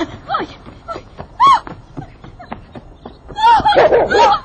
哎呀哎呀啊啊啊啊啊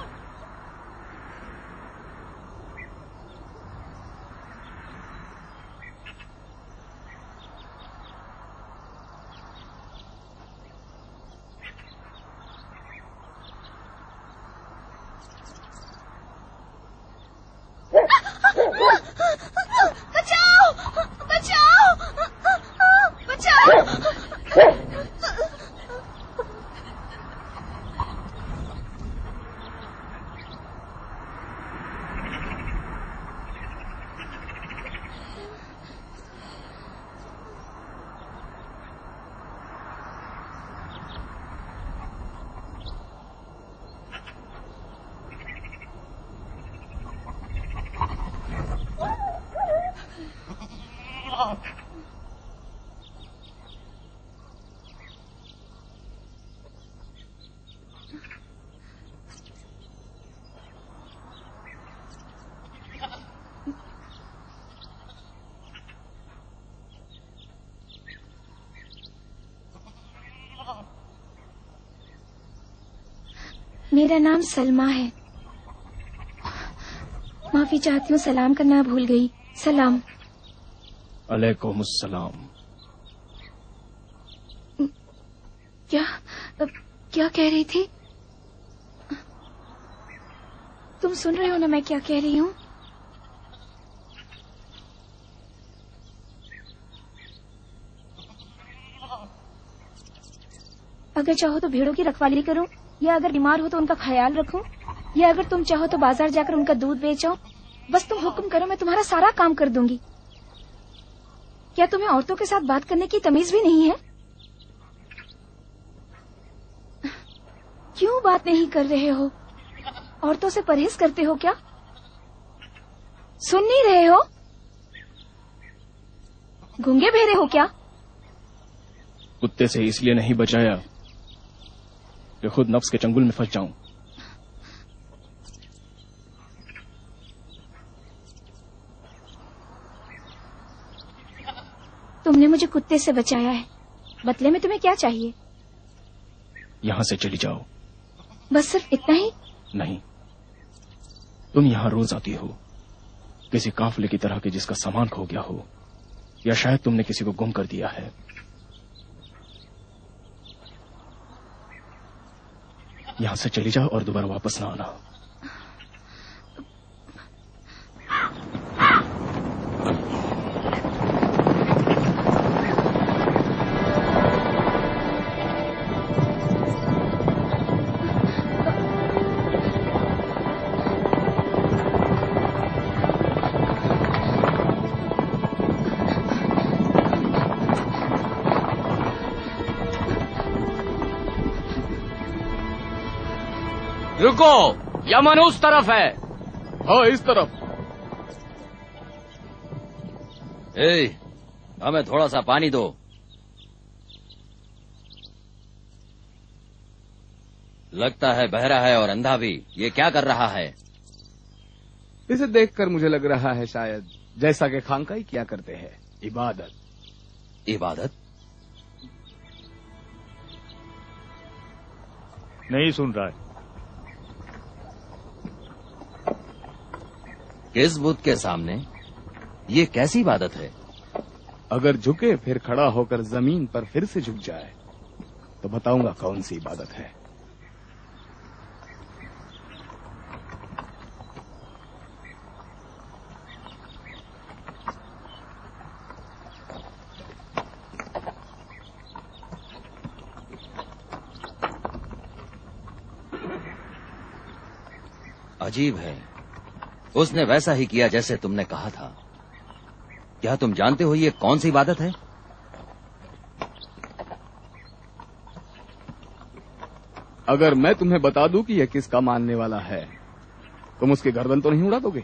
मेरा नाम सलमा है। माफ़ी चाहती हूँ सलाम करना भूल गई। सलाम। अलैकुम सलाम क्या क्या कह रही थी? तुम सुन रहे हो ना मैं क्या कह रही हूँ? अगर चाहो तो भेड़ों की रखवाली करूँ। या अगर बीमार हो तो उनका ख्याल रखूँ, या अगर तुम चाहो तो बाज़ार जाकर उनका दूध बेचो बस तुम हुक्म करो, मैं तुम्हारा सारा काम कर दूँगी। क्या तुम्हें औरतों के साथ बात करने की तमीज भी नहीं है? क्यों बात नहीं कर रहे हो? औरतों से परहेज करते हो क्या? सुन नहीं रहे हो? गूँगे भेरे हो क्या? कुत्ते से इसलिए नहीं बचाया। कि खुद नफ्स के चंगुल में फंस जाऊँ। तुमने मुझे कुत्ते से बचाया है। बदले में तुम्हें क्या चाहिए? यहाँ से चली जाओ। बस सिर्फ़ इतना ही? नहीं। तुम यहाँ रोज आती हो। किसी काफले की तरह के जिसका सामान खो गया हो। या शायद तुमने किसी को गुम कर दिया है। यहाँ से चली जाओ और दोबारा वापस ना आना। रुको यमन उस तरफ़ है। हाँ इस तरफ़। ए, हमें थोड़ा सा पानी दो। लगता है बहरा है और अंधा भी। ये क्या कर रहा है? इसे देखकर मुझे लग रहा है शायद जैसा कि खानकाई किया करते हैं। इबादत। इबादत? नहीं सुन रहा है। किस बुद्ध के सामने ये कैसी इबादत है? अगर झुके फिर खड़ा होकर ज़मीन पर फिर से झुक जाए तो बताऊँगा कौन सी इबादत है। अजीब है। उसने वैसा ही किया जैसे तुमने कहा था। क्या तुम जानते हो ये कौन सी इबादत है? अगर मैं तुम्हें बता दूँ कि यह किसका मानने वाला है, तुम उसके गर्दन तो नहीं उड़ा दोगे?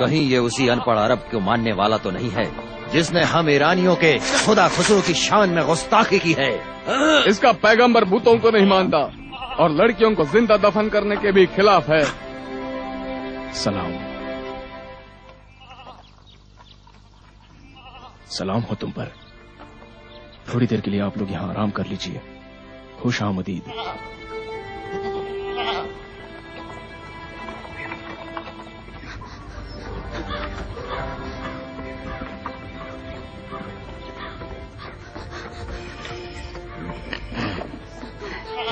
कहीं ये उसी अनपढ़ अरब को मानने वाला तो नहीं है, जिसने हम ईरानियों के खुदा खुसरो की शान में गुस्ताखी की है। इसका पैगंबर भूतों को नहीं मानता, और लड़कियों को ज़िंदा दफन करने के भी खिलाफ है। सलाम। सलाम हो तुम पर। थोड़ी देर के लिए आप लोग यहाँ आराम कर लीजिए। खुश आमदीद।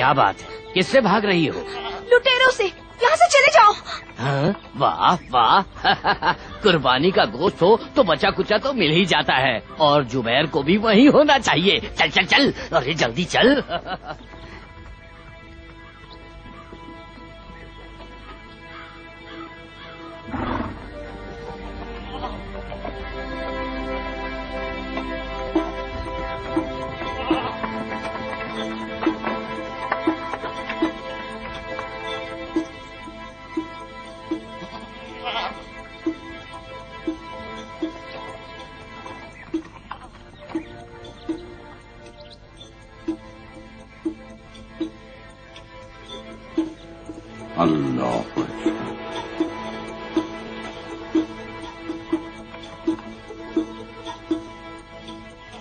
क्या बात है? किससे भाग रही हो? लुटेरों से। यहाँ से चले जाओ। हाँ? वाह वाह। कुर्बानी का गोश्त हो तो बचा कुचा तो मिल ही जाता है। और जुबैर को भी वही होना चाहिए। चल चल चल। अरे जल्दी चल।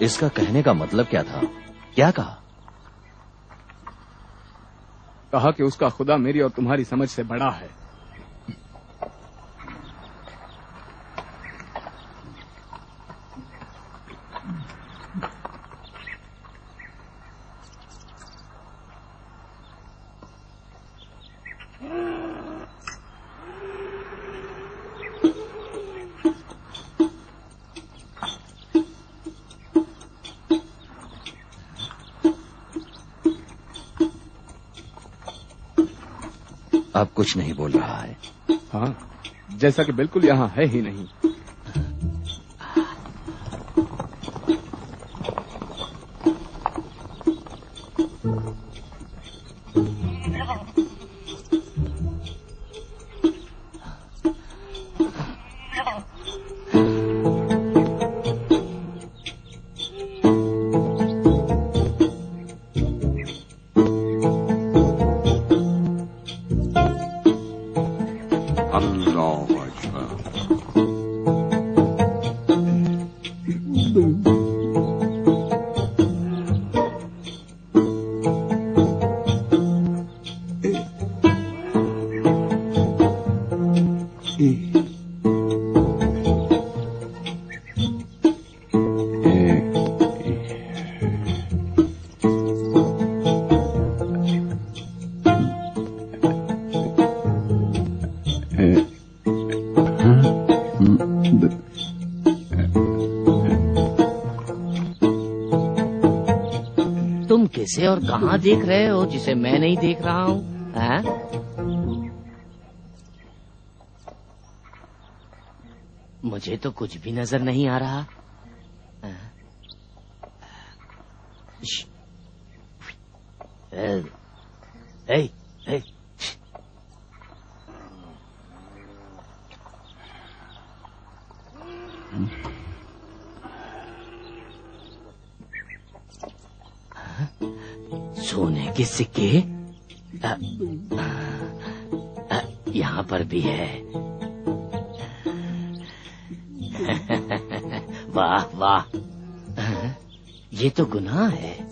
इसका कहने का मतलब क्या था? क्या कहा? कहा कि उसका खुदा मेरी और तुम्हारी समझ से बड़ा है अब कुछ नहीं बोल रहा है हाँ जैसा कि बिल्कुल यहाँ है ही नहीं। कैसे और कहाँ देख रहे हो, जिसे मैं नहीं देख रहा हूँ? मुझे तो कुछ भी नज़र नहीं आ रहा। सिक्के यहाँ पर भी है। वाह वाह। ये तो गुनाह है।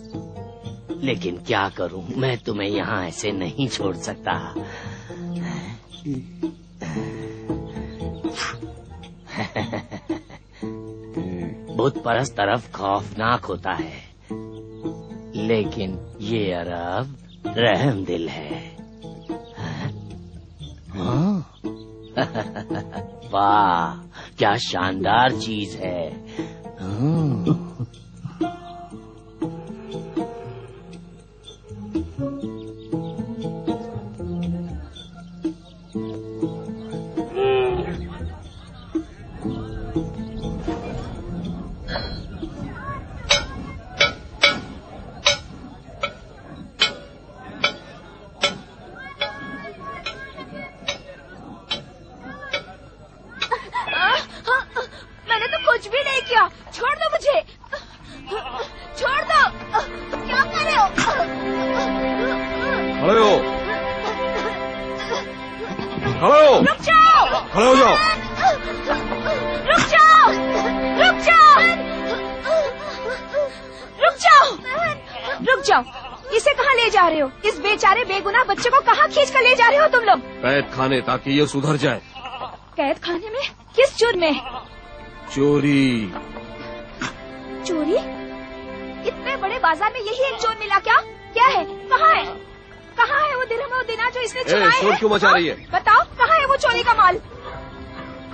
लेकिन क्या करूँ? मैं तुम्हें यहाँ ऐसे नहीं छोड़ सकता। बुत परस तरफ़ खौफनाक होता है। लेकिन ये अरब रहम दिल है हाँ? वाह क्या शानदार चीज़ है हाँ। खाने ताकि ये सुधर जाए। कैद खाने में? किस जुर्म में? चोरी। चोरी? इतने बड़े बाज़ार में यही एक चोर मिला क्या? क्या है? कहाँ है? कहाँ है वो दिरहम और दिनार जो इसने चुराए शोर क्यों मचा रही है? बताओ कहाँ है वो चोरी का माल?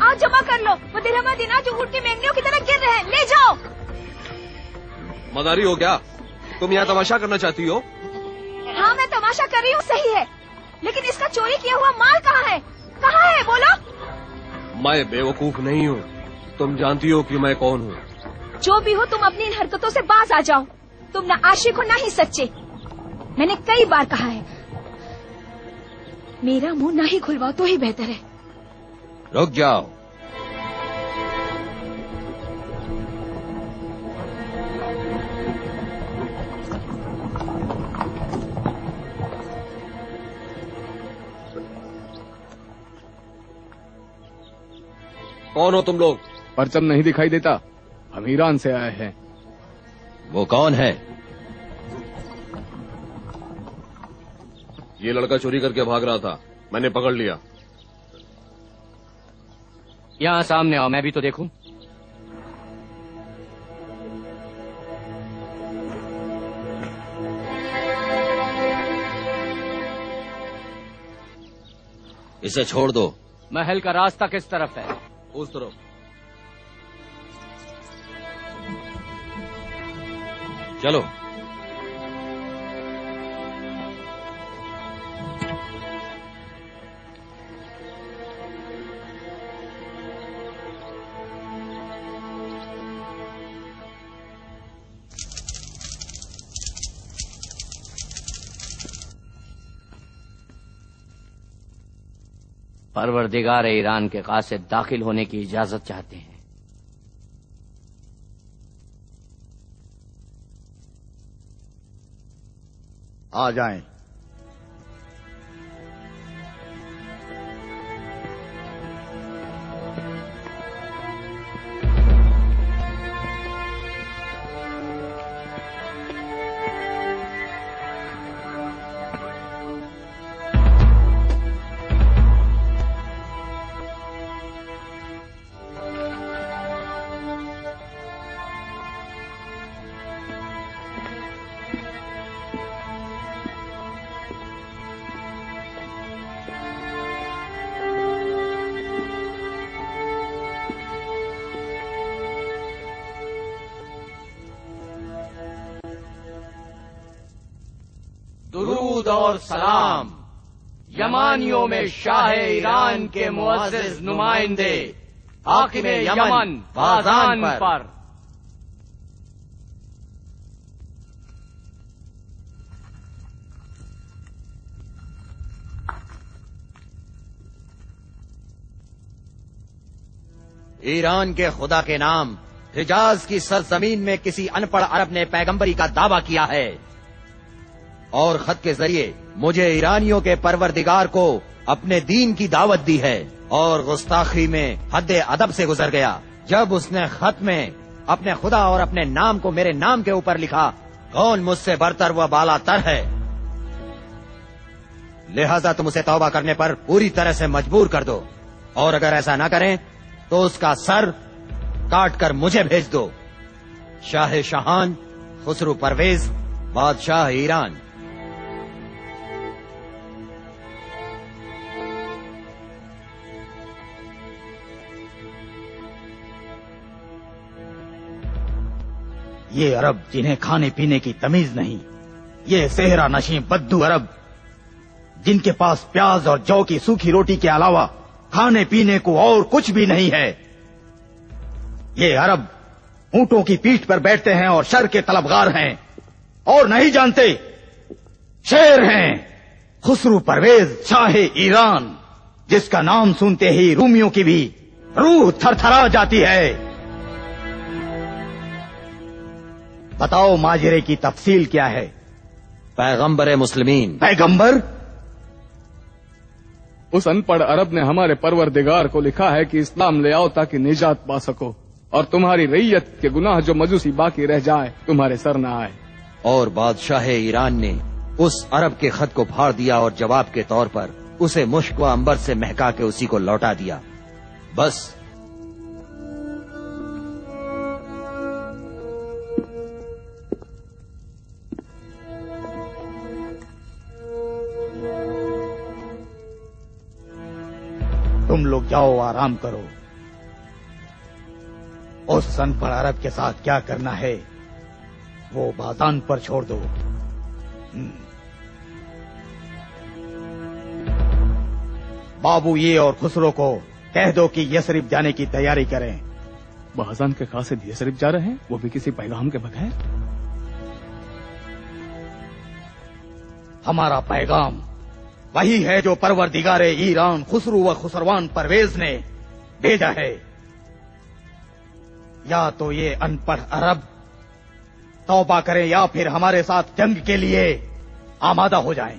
आज जमा कर लो। वो दिरहम और दिनार जो उठती मेंगनियों की तरह गिर रहे हैं। ले जाओ। मदारी हो क्या? तुम यहाँ तमाशा करना चाहती हाँ? मैं बेवकूफ़ नहीं हूँ। तुम जानती हो कि मैं कौन हूँ। जो भी हो तुम अपनी इन हरकतों से बाज आ जाओ। तुम ना आशिक हो ना ही सच्चे। मैंने कई बार कहा है मेरा मुँह ना ही खुलवाओ तो ही बेहतर है। रुक जाओ। कौन हो तुम लोग? परचम नहीं दिखाई देता। हम ईरान से आए हैं। वो कौन है? ये लड़का चोरी करके भाग रहा था। मैंने पकड़ लिया। यहाँ सामने आओ मैं भी तो देखूँ। इसे छोड़ दो। महल का रास्ता किस तरफ़ है? उस तरफ़। चलो। परवरदिगार ईरान के कासिद दाखिल होने की इजाज़त चाहते हैं आ जाएँ। और सलाम। यमानियों में शाह ईरान के मुअज्जिज नुमाइंदे। हाकिम यमन बाजान पर। ईरान के खुदा के नाम, हिजाज की सरजमीन में किसी अनपढ़ अरब ने पैगंबरी का दावा किया है। और खत के ज़रिए मुझे ईरानियों के परवरदिगार को अपने दीन की दावत दी है और गुस्ताखी में हद अदब से गुजर गया। जब उसने खत में अपने खुदा और अपने नाम को मेरे नाम के ऊपर लिखा, कौन मुझसे बरतर व बालातर है? लिहाजा तुम उसे तौबा करने पर पूरी तरह से मजबूर कर दो। और अगर ऐसा ना करें तो उसका सर काट कर मुझे भेज दो। शाह शाहान, खुसरू परवेज, बादशाह ईरान। ये अरब जिन्हें खाने पीने की तमीज नहीं, ये सेहरा नशी बद्दू अरब, जिनके पास प्याज और जौ की सूखी रोटी के अलावा खाने पीने को और कुछ भी नहीं है। ये अरब ऊंटों की पीठ पर बैठते हैं और शर के तलबगार हैं और नहीं जानते, शेर हैं। खुसरू परवेज शाह ईरान, जिसका नाम सुनते ही रूमियों की भी रूह थरथरा जाती है। बताओ माजरे की तफसील क्या है? पैगंबर मुस्लिमीन। पैगंबर? उस अनपढ़ अरब ने हमारे परवरदिगार को लिखा है कि इस्लाम ले आओ ताकि निजात पा सको और तुम्हारी रैयत के गुनाह जो मजूसी बाकी रह जाए तुम्हारे सर न आए। और बादशाह ईरान ने उस अरब के खत को फाड़ दिया और जवाब के तौर पर उसे मुश्क व अंबर से महका के उसी को लौटा दिया। बस तुम लोग जाओ आराम करो। उस सनफर अरब के साथ क्या करना है वो बाजान पर छोड़ दो। हम्म। बाबू ये और खुसरो को कह दो कि यसरिफ जाने की तैयारी करें। बाजान के खासिद यसरिफ जा रहे हैं? वो भी किसी पैगाम के बगैर? हमारा पैगाम वही है जो परवरदिगार ईरान खुसरू व खुसरवान परवेज ने भेजा है या तो ये अनपढ़ अरब तौबा करें या फिर हमारे साथ जंग के लिए आमादा हो जाएं।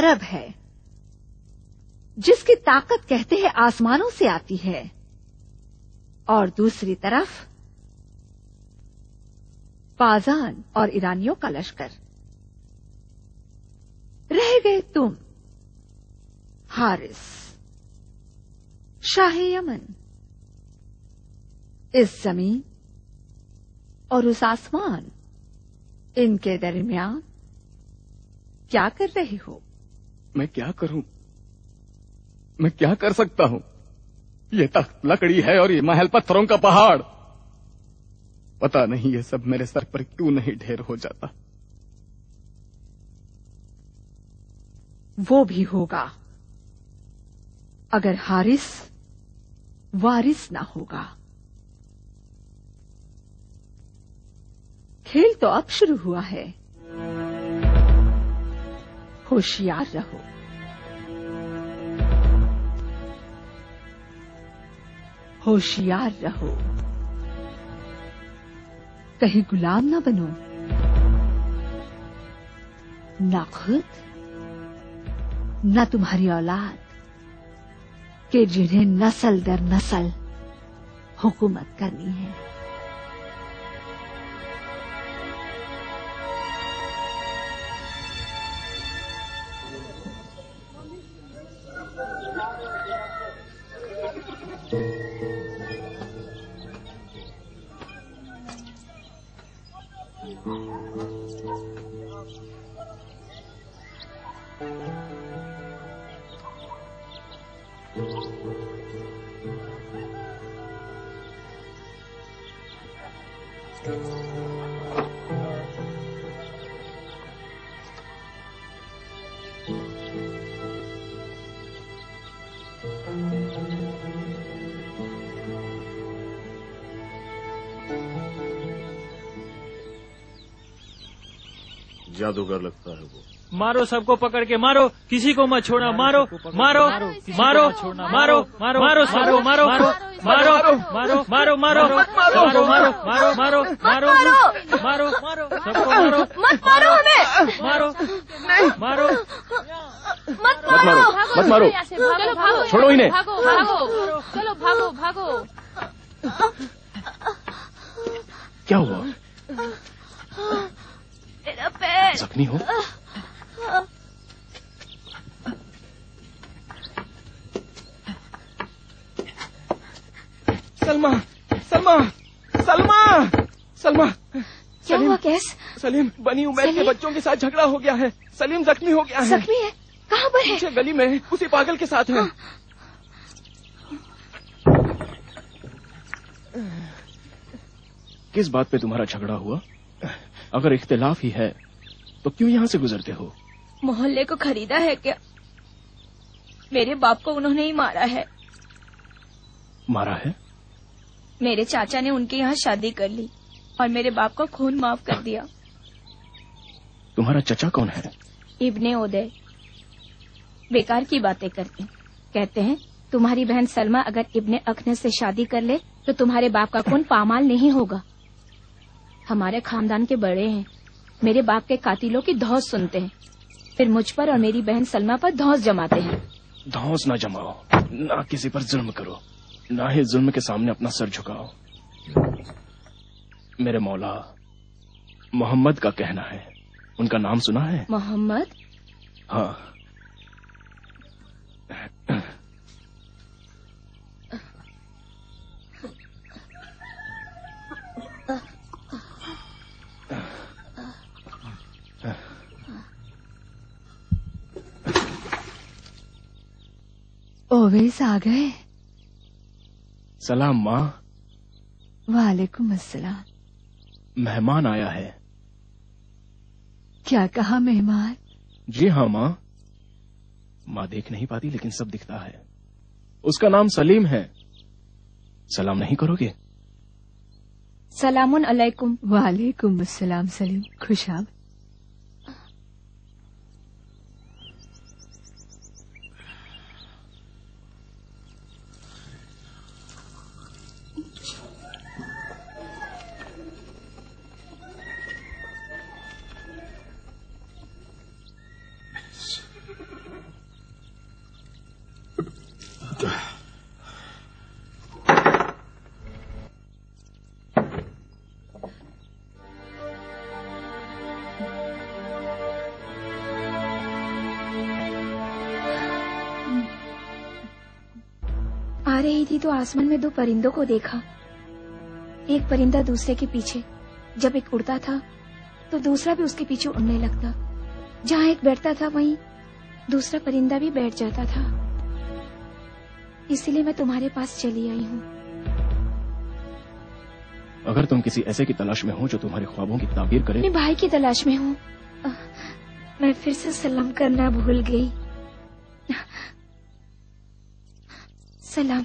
अरब है, जिसकी ताकत कहते हैं आसमानों से आती है। और दूसरी तरफ़, पाजान और ईरानियों का लश्कर। रह गए तुम, हारिस, शाह यमन। इस ज़मीन और उस आसमान, इनके दरमियान क्या कर रहे हो? मैं क्या करूँ? मैं क्या कर सकता हूँ? ये तख्त लकड़ी है और ये महल पत्थरों का पहाड़। पता नहीं ये सब मेरे सर पर क्यों नहीं ढेर हो जाता। वो भी होगा। अगर हारिस, वारिस ना होगा। खेल तो अब शुरू हुआ है। होशियार रहो। होशियार रहो। कहीं गुलाम ना बनो। ना खुद, ना तुम्हारी औलाद, के जिन्हें नस्ल दर नस्ल हुकूमत करनी है। जादूगर लगता है वो मारो सबको पकड़ के मारो किसी को मत छोड़ना मारो मारो मारो मारो मारो मारो सबको मारो मारो मारो मारो मारो मारो मारो मारो मारो मारो मारो मारो मारो सबको मारो मत मारो हमें मारो मारो मत मत मारो मत मारो चलो भागो छोड़ो इन्हें भागो भागो चलो भागो भागो क्या हुआ मेरा पैर। जख्मी हो? सलमा सलमा सलमा सलमा। क्या हुआ कैस? सलीम बनी उमैर के बच्चों के साथ झगड़ा हो गया है। सलीम जख्मी हो गया है। जख्मी है? कहाँ पर है? गली में उसी पागल के साथ है। किस बात पे तुम्हारा झगड़ा हुआ? अगर इख्तिलाफ ही है तो क्यों यहाँ से गुजरते हो? मोहल्ले को खरीदा है क्या? मेरे बाप को उन्होंने ही मारा है। मारा है? मेरे चाचा ने उनके यहाँ शादी कर ली और मेरे बाप को खून माफ़ कर दिया। तुम्हारा चचा कौन है? इब्ने उदय बेकार की बातें करते हैं। कहते हैं तुम्हारी बहन सलमा अगर इब्ने अखने से शादी कर ले तो तुम्हारे बाप का खून पामाल नहीं होगा। हमारे खानदान के बड़े हैं। मेरे बाप के कातिलों की धौस सुनते हैं। फिर मुझ पर और मेरी बहन सलमा पर धौस जमाते हैं। धौस ना जमाओ ना किसी पर जुल्म करो ना ही जुल्म के सामने अपना सर झुकाओ। मेरे मौला मोहम्मद का कहना है उनका नाम सुना है? मोहम्मद? हाँ। ओवैस आ गए। सलाम माँ। वालेकुम अस्सलाम। मेहमान आया है। क्या कहा मेहमान? जी हाँ माँ। माँ देख नहीं पाती लेकिन सब दिखता है। उसका नाम सलीम है। सलाम नहीं करोगे? सलाम अलैकुम। वालेकुम अस्सलाम सलीम। खुशाब तो आसमान में दो परिंदों को देखा। एक परिंदा दूसरे के पीछे। जब एक उड़ता था तो दूसरा भी उसके पीछे उड़ने लगता। जहाँ एक बैठता था वहीं दूसरा परिंदा भी बैठ जाता था। इसलिए मैं तुम्हारे पास चली आई हूँ। अगर तुम किसी ऐसे की तलाश में हो जो तुम्हारे ख्वाबों की ताबीर करे। अपने भाई की तलाश में हूँ। मैं फिर से सलाम करना भूल गई। सलाम।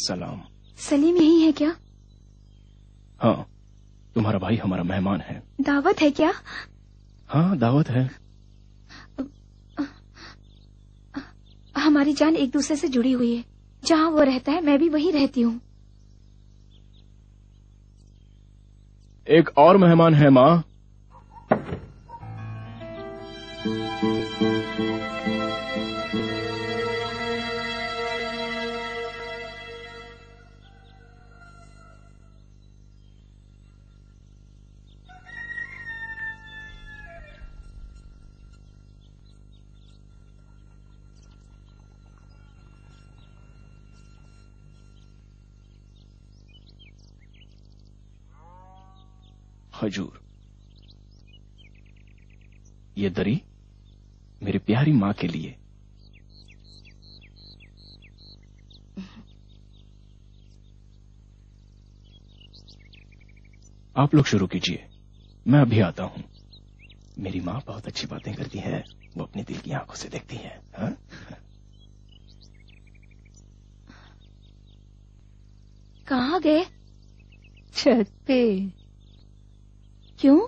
सलाम। सलीम यही है क्या? हाँ तुम्हारा भाई हमारा मेहमान है। दावत है क्या? हाँ दावत है। हमारी जान एक दूसरे से जुड़ी हुई है। जहाँ वो रहता है मैं भी वहीं रहती हूँ। एक और मेहमान है माँ। खजूर ये दरी मेरी प्यारी माँ के लिए। आप लोग शुरू कीजिए। मैं अभी आता हूँ। मेरी माँ बहुत अच्छी बातें करती है। वो अपने दिल की आँखों से देखती है, हा? कहाँ गए? छत पे। क्यों?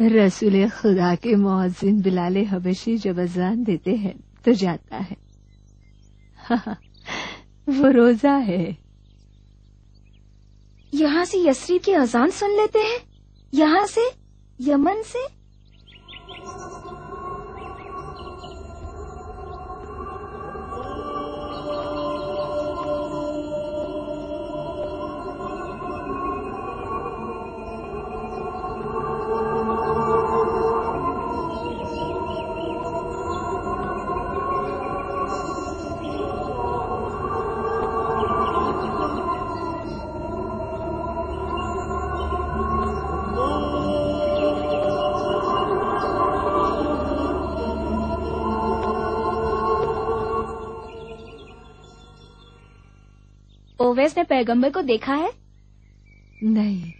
रसूल खुदा के मोजिन बिलाले हबशी जब अजान देते हैं तो जाता है हाँ, वो रोजा है। यहाँ से यसरी की अजान सुन लेते हैं? यहाँ से? यमन से? ओवैस ने पैगंबर को देखा है? नहीं।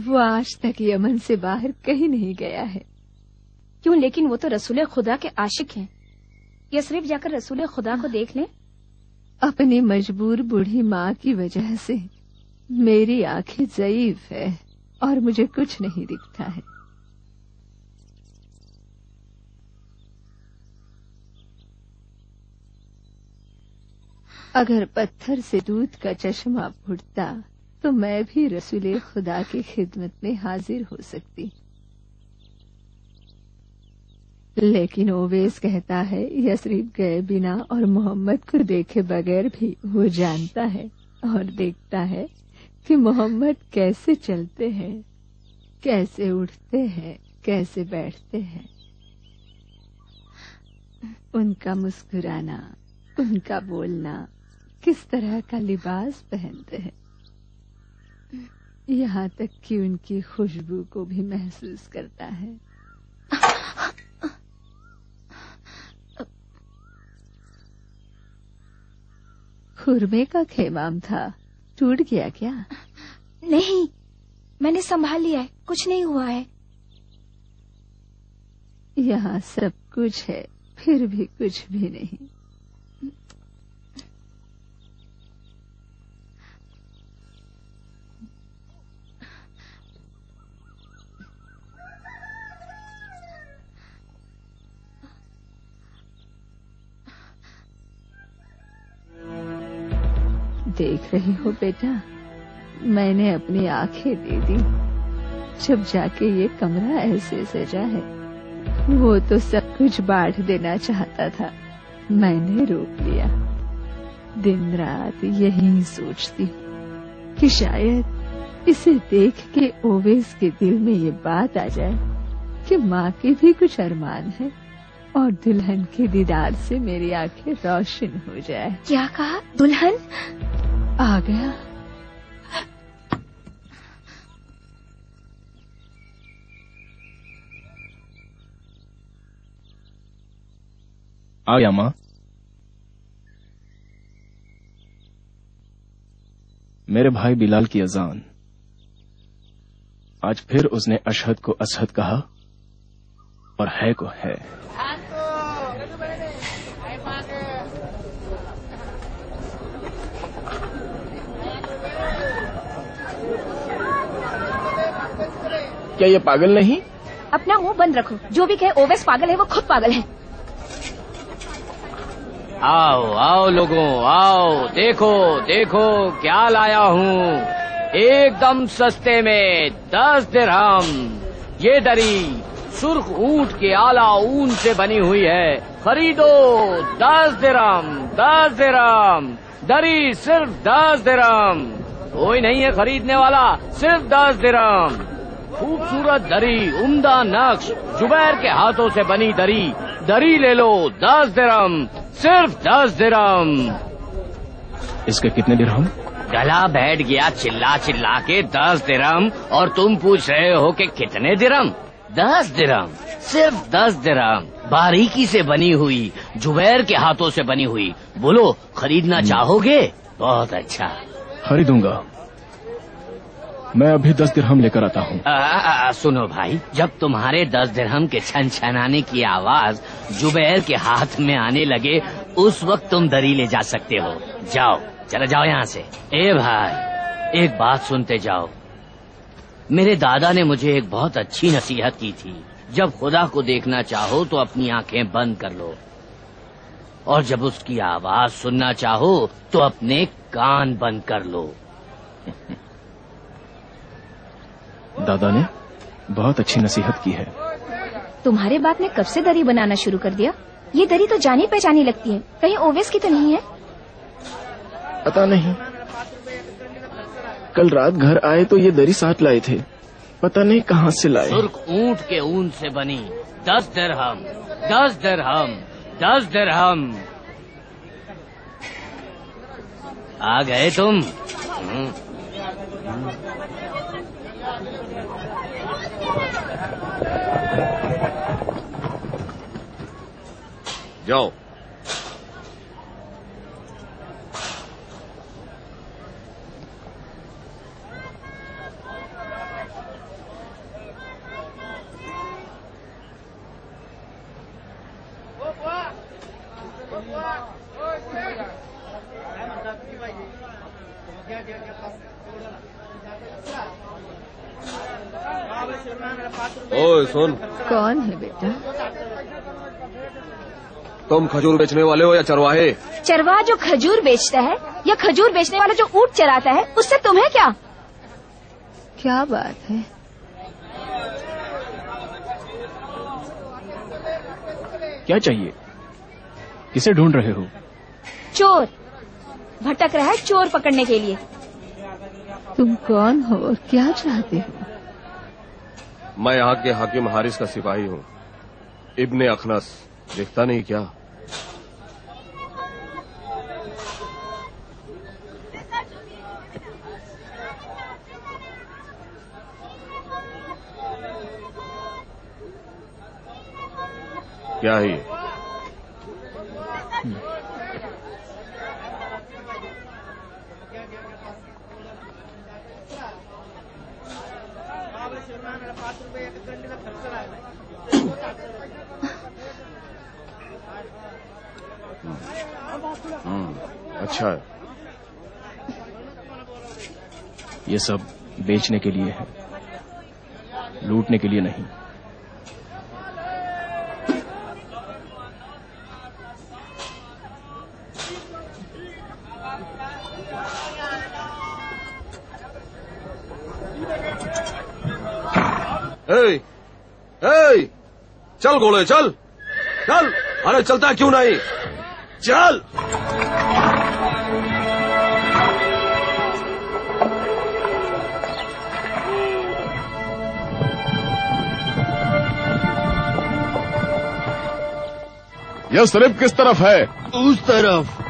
वो आज तक यमन से बाहर कहीं नहीं गया है। क्यों लेकिन वो तो रसूल खुदा के आशिक हैं। यसरिफ जाकर रसूल खुदा को देख लें? अपनी मजबूर बूढ़ी माँ की वजह से मेरी आँखें जयीफ है और मुझे कुछ नहीं दिखता है। अगर पत्थर से दूध का चश्मा फुटता तो मैं भी रसूल खुदा की खिदमत में हाजिर हो सकती। लेकिन ओवेस कहता है, यसरीफ गए बिना और मोहम्मद को देखे बगैर भी वो जानता है और देखता है कि मोहम्मद कैसे चलते हैं, कैसे उठते हैं, कैसे बैठते हैं। उनका मुस्कुराना, उनका बोलना किस तरह का लिबास पहनते हैं? यहाँ तक कि उनकी खुशबू को भी महसूस करता है। खुरमे का खेमाम था। टूट गया क्या? नहीं मैंने संभाल लिया है। कुछ नहीं हुआ है। यहाँ सब कुछ है फिर भी कुछ भी नहीं। देख रही हो बेटा। मैंने अपनी आँखें दे दी। जब जाके ये कमरा ऐसे सजा है, वो तो सब कुछ बांट देना चाहता था। मैंने रोक लिया। दिन रात यही सोचती कि शायद इसे देख के ओवेस के दिल में ये बात आ जाए कि माँ के भी कुछ अरमान है और दुल्हन के दीदार से मेरी आँखें रोशन हो जाए। क्या कहा? दुल्हन? आ गया। आ गया माँ। मेरे भाई बिलाल की अजान। आज फिर उसने अशहद को असहद कहा और है को है। क्या ये पागल नहीं? अपना मुँह बंद रखो। जो भी कहे ओवेस पागल है वो खुद पागल है। आओ आओ लोगों आओ देखो देखो क्या लाया हूँ। एकदम सस्ते में दस दिरहम। ये दरी सुर्ख ऊँट के आला ऊन से बनी हुई है। खरीदो दस दिरहम दस दिरहम। दरी सिर्फ़ दस दिरहम। कोई नहीं है खरीदने वाला सिर्फ़ दस दिरहम। खूबसूरत दरी उम्दा नक्श जुबैर के हाथों से बनी दरी। दरी ले लो दस दिरहम सिर्फ़ दस दिरहम। इसके कितने दिरहम? गला बैठ गया चिल्ला चिल्ला के दस दिरम और तुम पूछ रहे हो कि कितने दिरम दस दिरम सिर्फ़ दस दिरम बारीकी से बनी हुई जुबैर के हाथों से बनी हुई। बोलो खरीदना चाहोगे? बहुत अच्छा। खरीदूँगा। मैं अभी दस दिरहम लेकर आता हूँ। सुनो भाई, जब तुम्हारे दस दिरहम के छन छनाने की आवाज़ जुबैर के हाथ में आने लगे, उस वक्त तुम दरी ले जा सकते हो। जाओ, चले जाओ यहाँ से। ए भाई, एक बात सुनते जाओ। मेरे दादा ने मुझे एक बहुत अच्छी नसीहत की थी। जब खुदा को देखना चाहो तो अपनी आँखें बंद कर लो। और जब उसकी आवाज़ सुनना चाहो तो अपने कान बंद कर लो। दादा ने बहुत अच्छी नसीहत की है। तुम्हारे बाप ने कब से दरी बनाना शुरू कर दिया? ये दरी तो जानी पहचानी लगती है। कहीं ओवेस की तो नहीं है? पता नहीं। कल रात घर आए तो ये दरी साथ लाए थे। पता नहीं कहाँ से लाए। सुर्ख ऊँट के ऊन से बनी। दस दरहम दस दरहम दस दरहम। आ गए तुम। जाओ ओए सुन। कौन है बेटा? तुम खजूर बेचने वाले हो या चरवाहे? चरवाहा जो खजूर बेचता है या खजूर बेचने वाला जो ऊँट चराता है उससे तुम्हें क्या? क्या बात है? क्या चाहिए? किसे ढूंढ रहे हो? चोर। भटक रहा है चोर पकड़ने के लिए। तुम कौन हो और क्या चाहते हो? मैं यहाँ के हाकिम हारिस का सिपाही हूँ। इब्ने अखनस दिखता नहीं क्या? क्या है हम्म, अच्छा ये सब बेचने के लिए है लूटने के लिए नहीं। गोले चल। चल। अरे चलता क्यों नहीं? चल। यह सिर्फ़ किस तरफ़ है? उस तरफ़।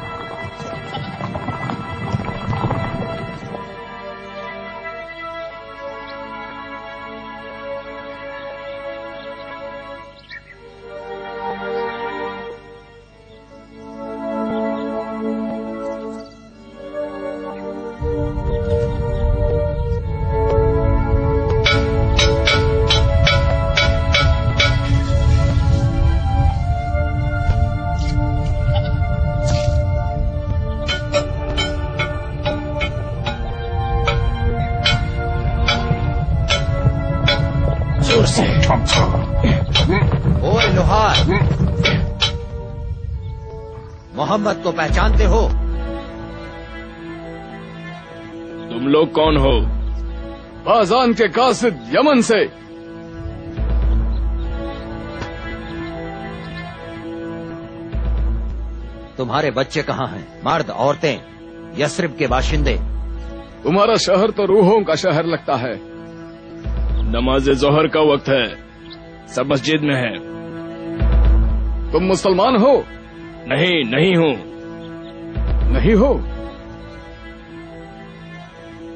को पहचानते हो। तुम लोग कौन हो? बाजान के कासिद यमन से। तुम्हारे बच्चे कहाँ हैं? मर्द औरतें यस्रिब के बाशिंदे? तुम्हारा शहर तो रूहों का शहर लगता है। नमाज़ जोहर का वक्त है। सब मस्जिद में है। तुम मुसलमान हो? नहीं नहीं हूँ। नहीं हो।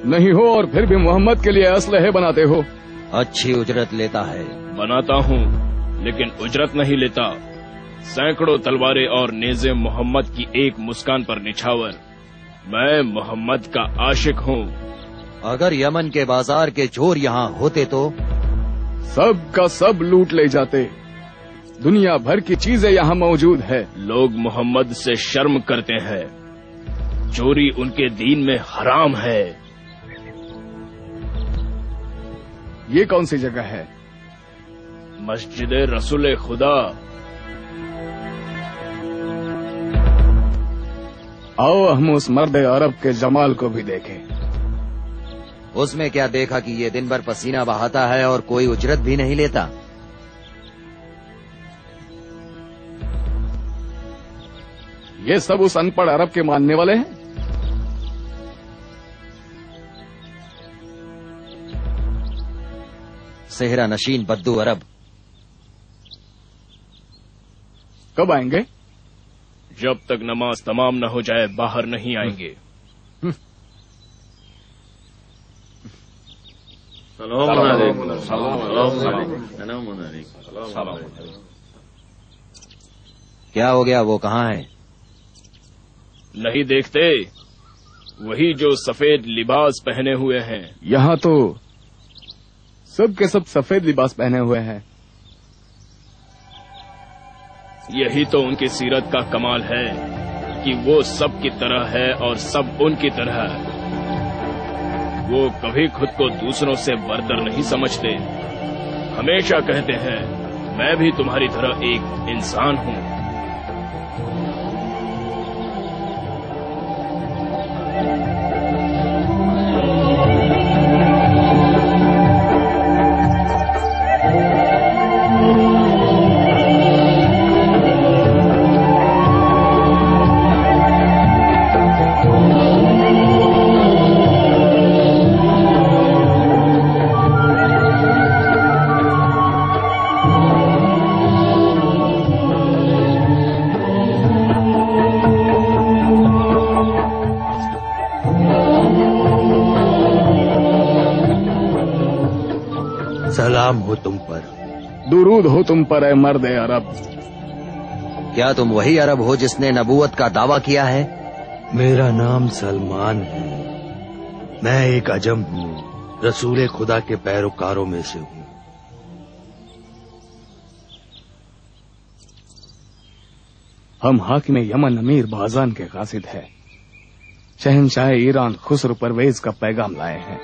नहीं हो और फिर भी मोहम्मद के लिए असलहे बनाते हो। अच्छी उजरत लेता है। बनाता हूँ लेकिन उजरत नहीं लेता। सैकड़ों तलवारें और नेजे मोहम्मद की एक मुस्कान पर निछावर। मैं मोहम्मद का आशिक हूँ। अगर यमन के बाज़ार के चोर यहाँ होते तो? सब का सब लूट ले जाते। दुनिया भर की चीज़ें यहाँ मौजूद है। लोग मोहम्मद से शर्म करते हैं। चोरी उनके दीन में हराम है। ये कौन सी जगह है? मस्जिद रसूल खुदा। आओ हम उस मर्द अरब के जमाल को भी देखें। उसमें क्या देखा कि ये दिन भर पसीना बहाता है और कोई उजरत भी नहीं लेता? ये सब उस अनपढ़ अरब के मानने वाले हैं? सेहरा नशीन बद्दू अरब। कब आएँगे? जब तक नमाज़ तमाम न हो जाए बाहर नहीं आएँगे। क्या हो गया? वो कहाँ है? नहीं देखते। वही जो सफ़ेद लिबास पहने हुए हैं। यहाँ तो सब के सब सफ़ेद लिबास पहने हुए हैं। यही तो उनकी सीरत का कमाल है कि वो सब की तरह है और सब उनकी तरह वो कभी खुद को दूसरों से बरतर नहीं समझते। हमेशा कहते हैं मैं भी तुम्हारी तरह एक इंसान हूँ। तुम पर ए मर्द अरब। क्या तुम वही अरब हो जिसने नबूवत का दावा किया है? मेरा नाम सलमान है। मैं एक अजम हूँ। रसूल खुदा के पैरोकारों में से हूँ। हम हाकिम यमन अमीर बाजान के कासिद है। शहनशाह ईरान खुसर परवेज का पैगाम लाए हैं।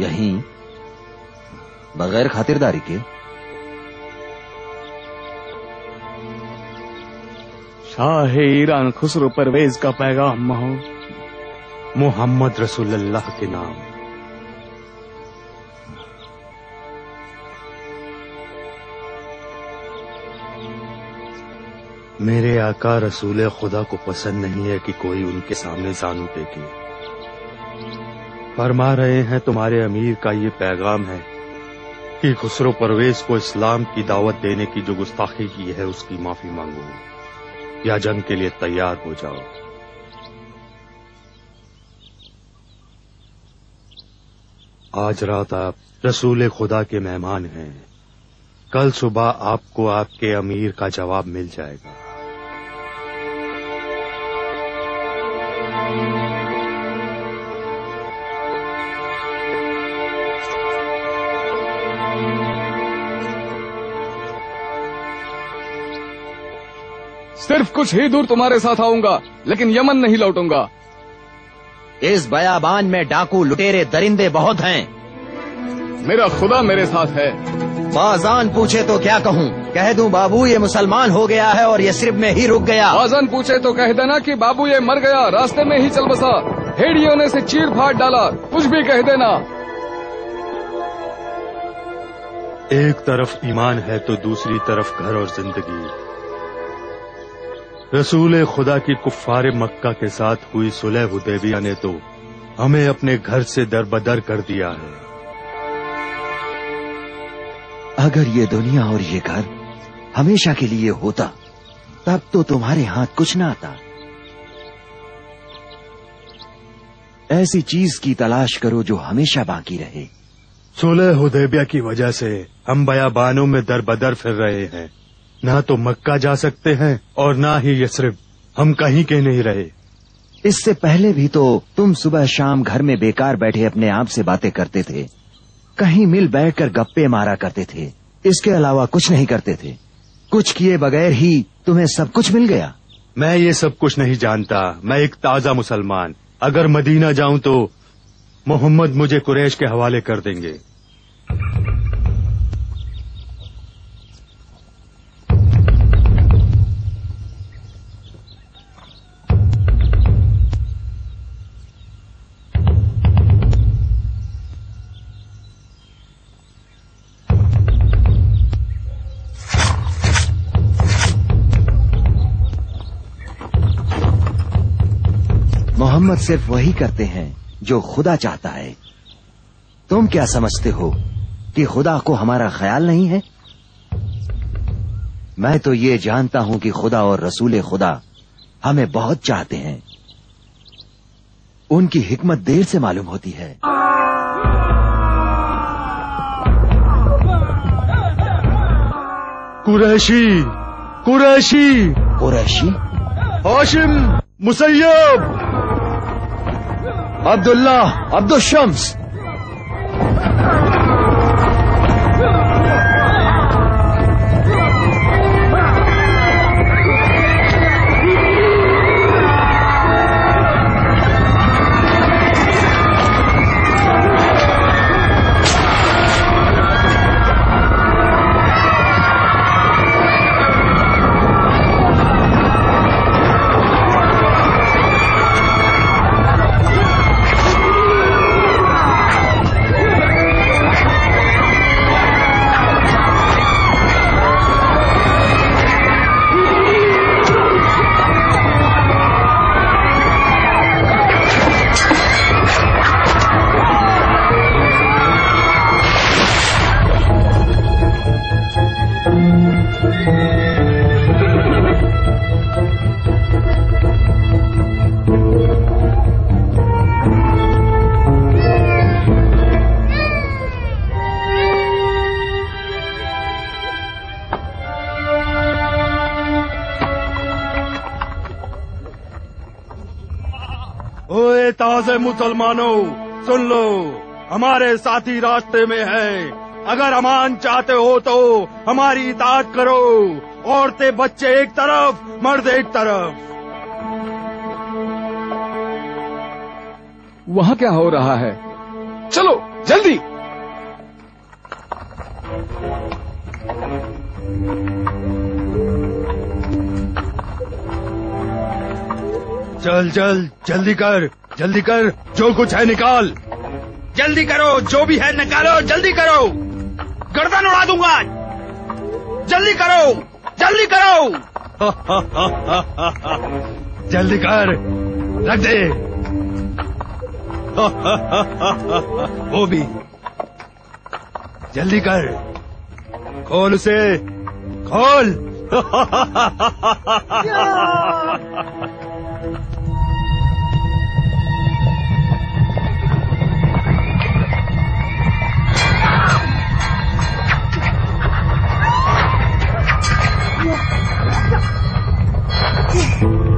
यहीं बगैर खातिरदारी के। शाह ईरान खुसरो परवेज का पैगाम महो मोहम्मद रसूलुल्लाह के नाम। मेरे आका रसूल खुदा को पसंद नहीं है कि कोई उनके सामने जानू टेके फरमा रहे हैं तुम्हारे अमीर का ये पैगाम है कि खुसरो परवेज को इस्लाम की दावत देने की जो गुस्ताखी की है, उसकी माफ़ी मांगो। या जंग के लिए तैयार हो जाओ। आज रात आप रसूल खुदा के मेहमान हैं। कल सुबह आपको आपके अमीर का जवाब मिल जाएगा। सिर्फ़ कुछ ही दूर तुम्हारे साथ आऊँगा लेकिन यमन नहीं लौटूँगा। इस बयाबान में डाकू लुटेरे दरिंदे बहुत हैं। मेरा खुदा मेरे साथ है। बाजान पूछे तो क्या कहूँ? कह दूँ बाबू ये मुसलमान हो गया है और ये सिर्फ़ में ही रुक गया। बाजान पूछे तो कह देना कि बाबू ये मर गया रास्ते में ही चल बसा। हेडियों ने से चीर फाड़ डाला कुछ भी कह देना। एक तरफ़ ईमान है तो दूसरी तरफ़ घर और ज़िंदगी। रसूल खुदा की कुफ्फार मक्का के साथ हुई सुलह हुदैबिया ने तो हमें अपने घर से दरबदर कर दिया है। अगर ये दुनिया और ये घर हमेशा के लिए होता तब तो तुम्हारे हाथ कुछ ना आता। ऐसी चीज़ की तलाश करो जो हमेशा बाकी रहे। सुलह हुदैबिया की वजह से हम बयाबानों में दर बदर फिर रहे हैं। ना तो मक्का जा सकते हैं और ना ही यसरिफ हम कहीं के नहीं रहे। इससे पहले भी तो तुम सुबह शाम घर में बेकार बैठे अपने आप से बातें करते थे। कहीं मिल बैठकर गप्पे मारा करते थे। इसके अलावा कुछ नहीं करते थे। कुछ किए बगैर ही तुम्हें सब कुछ मिल गया। मैं ये सब कुछ नहीं जानता। मैं एक ताज़ा मुसलमान। अगर मदीना जाऊँ तो मोहम्मद मुझे कुरैश के हवाले कर देंगे। मोहम्मद सिर्फ़ वही करते हैं जो खुदा चाहता है। तुम क्या समझते हो कि खुदा को हमारा ख्याल नहीं है? मैं तो ये जानता हूँ कि खुदा और रसूल खुदा हमें बहुत चाहते हैं। उनकी हिकमत देर से मालूम होती है। कुरैशी कुरैशी। कुरैशी? हाशिम मुसैयब। अब्दुल्ला अब्दुल शम्स मुसलमानों सुन लो हमारे साथी रास्ते में हैं। अगर अमान चाहते हो तो हमारी इताद करो। औरतें बच्चे एक तरफ़ मर्द एक तरफ़। वहाँ क्या हो रहा है? चलो जल्दी! चल चल जल्दी कर। जल्दी कर जो कुछ है निकाल। जल्दी करो जो भी है निकालो जल्दी करो। गर्दन उड़ा दूँगा। जल्दी करो जल्दी करो। जल्दी कर रख दे। वो भी। जल्दी कर। खोल उसे। खोल। 上。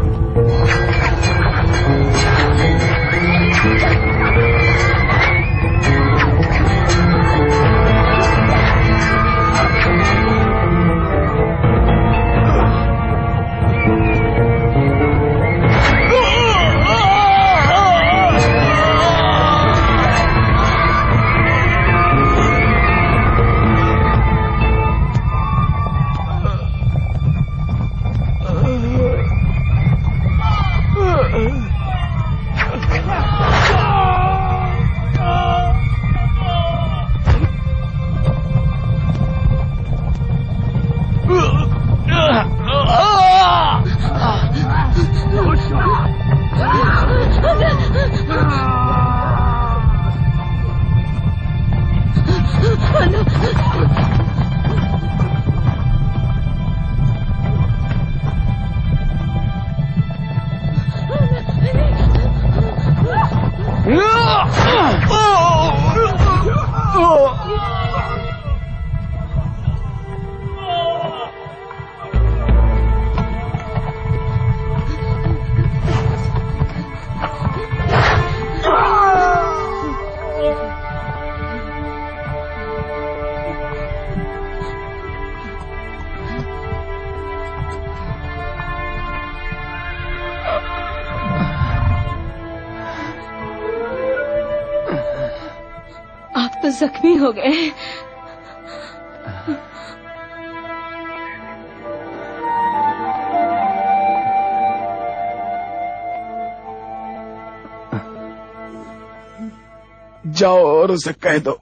जाओ और उसे कह दो।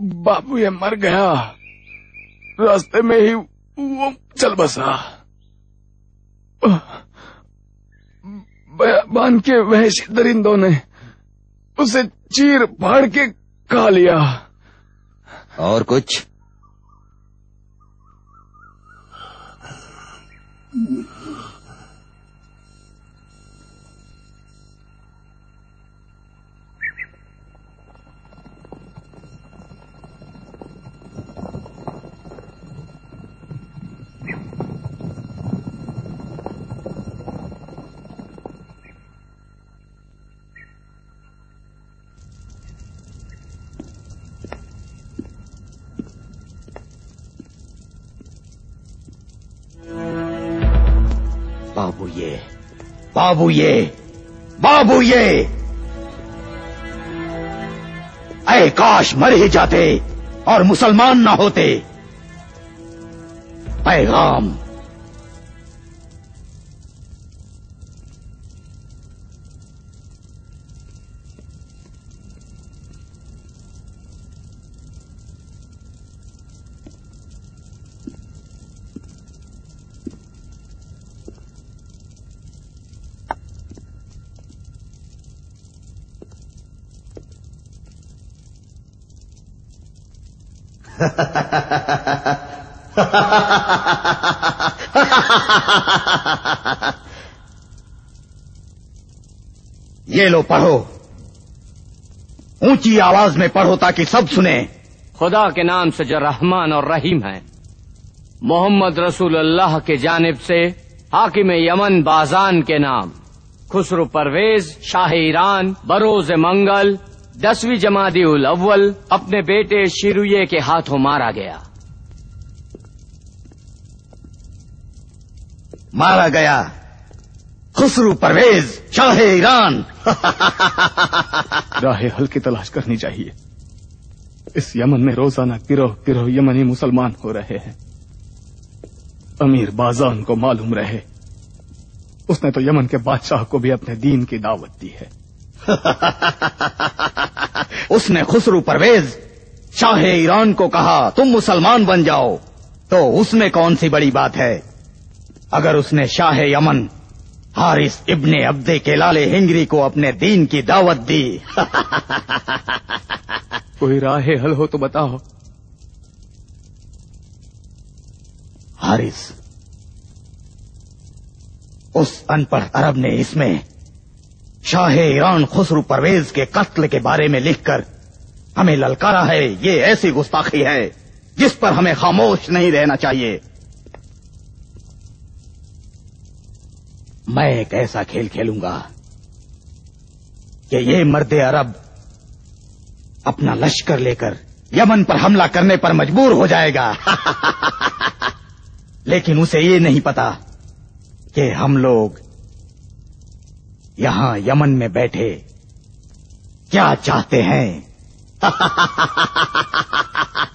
बाबू ये मर गया। रास्ते में ही वो चल बसा। बाँध के वहशी दरिंदों ने उसे चीर फाड़ के खा लिया। और कुछ? बाबू ये बाबू ये। अरे काश मर ही जाते और मुसलमान ना होते। पैगाम। ये लो पढ़ो। ऊँची आवाज़ में पढ़ो ताकि सब सुने। खुदा के नाम से जो रहमान और रहीम है, मोहम्मद रसूल अल्लाह के जानिब से, हाकिम यमन बाजान के नाम, खुसरो परवेज, शाह ईरान, बरोज मंगल, दसवीं जमादी उल अव्वल, अपने बेटे शिरुये के हाथों मारा गया। मारा गया। खुसरू परवेज शाह ईरान। राह हल की तलाश करनी चाहिए। इस यमन में रोज़ाना गिरोह गिरोह यमनी मुसलमान हो रहे हैं। अमीर बाजान को मालूम रहे। उसने तो यमन के बादशाह को भी अपने दीन की दावत दी है। उसने खुसरू परवेज शाह ईरान को कहा तुम मुसलमान बन जाओ। तो उसमें कौन सी बड़ी बात है? अगर उसने शाह यमन हारिस इब्ने अब्दे के लाले हिंगरी को अपने दीन की दावत दी। कोई राह हल हो तो बताओ। हारिस उस अनपढ़ अरब ने इसमें शाह ईरान खुसरू परवेज के कत्ल के बारे में लिखकर हमें ललकारा है ये ऐसी गुस्ताखी है जिस पर हमें खामोश नहीं रहना चाहिए। मैं एक ऐसा खेल खेलूँगा कि ये मर्द अरब अपना लश्कर लेकर यमन पर हमला करने पर मजबूर हो जाएगा। लेकिन उसे ये नहीं पता कि हम लोग यहाँ यमन में बैठे क्या चाहते हैं।